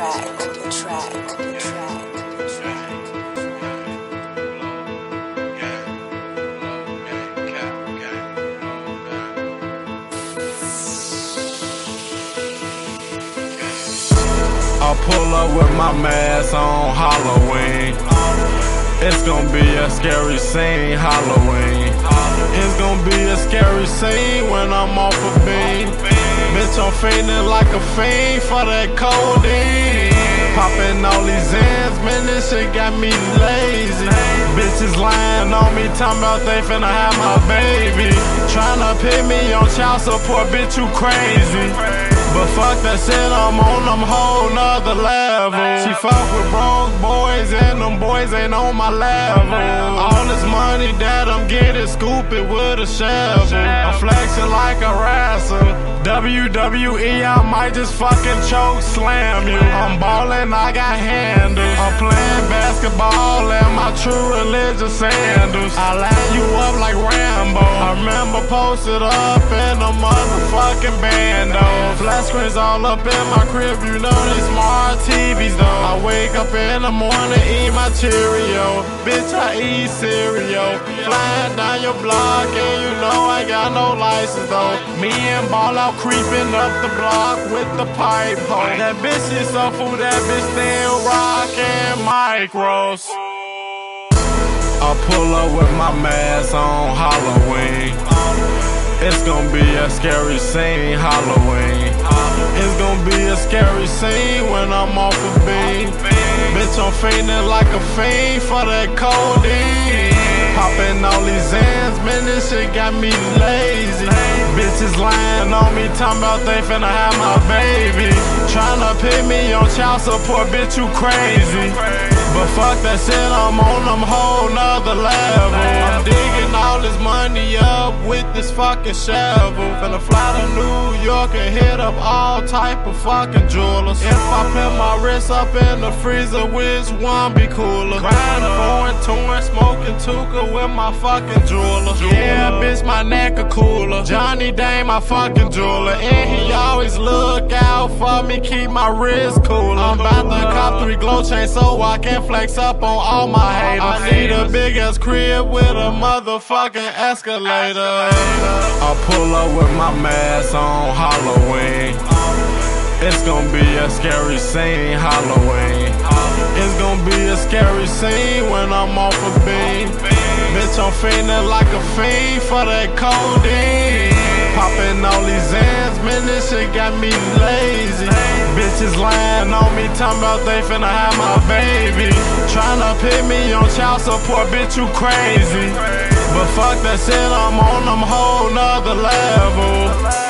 I pull up with my mask on Halloween. It's gonna be a scary scene, Halloween. It's gonna be a scary scene when I'm off of. I'm feeling like a fiend for that codeine. Popping all these ends, man, this shit got me lazy. Bitches lying on me, talking about they finna have my baby. Tryna put me on child support, bitch, you crazy. But fuck that shit, I'm on them whole nother level. She fuck with broke boys, and them boys ain't on my level. All this money that I'm getting, scoop it with a shovel. I'm flexing like a wrestler. WWE, I might just fucking choke slam you. I'm ballin', I got handles. I'm playing basketball and my true religious sandals. I line you up like. I remember posted up in a motherfucking bando. Flat screens all up in my crib, you know they smart TVs though. I wake up in the morning, eat my Cheerio. Bitch, I eat cereal. Flying down your block, and you know I got no license though. Me and Ball out creeping up the block with the pipe. That bitch is so fool, that bitch still rockin' micros. I pull up with my mask on Halloween. Scary scene, Halloween. It's gonna be a scary scene when I'm off a beat. Bitch, I'm feeling like a fiend for that codeine. Popping all these ends, man, this shit got me lazy. Bitches lying on me, talking about they finna have my baby. Tryna put me on child support, bitch, you crazy. But fuck that shit, I'm on them whole nother level. I'm digging all this money up with this fucking shovel. Finna fly to New York and hit up all type of fucking jewelers. If I put my wrist up in the freezer, which one be cooler? Grinding foreign torn, smoking tuka with my fucking jeweler. Yeah, bitch, my neck a cooler. Johnny Dang, my fucking jeweler. And he always look out for me, keep my wrist cooler. I'm about to cop three glow chains so I can flex up on all my haters. I need a big ass crib with a motherfucking escalator. I pull up with my mask on Halloween. It's gonna be a scary scene, Halloween. It's gonna be a scary scene when I'm off a beat. Bitch, I'm feeling like a fiend for that codeine. Popping all these ends, man, this shit got me lazy. Bitches lying on me, talking about they finna have my baby. Tryna put me on child support, bitch, you crazy. But fuck that shit, I'm on them whole nother level.